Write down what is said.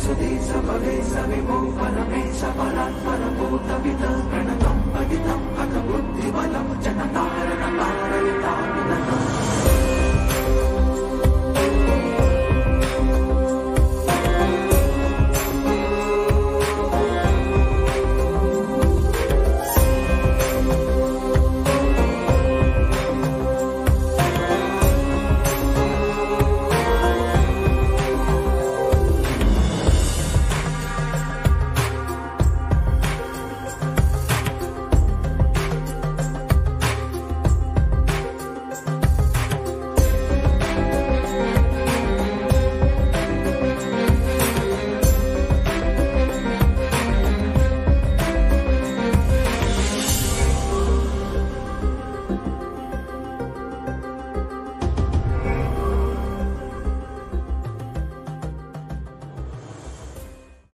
Sudit sa bagay sa mimong panamit sa palat, panabot, tabital,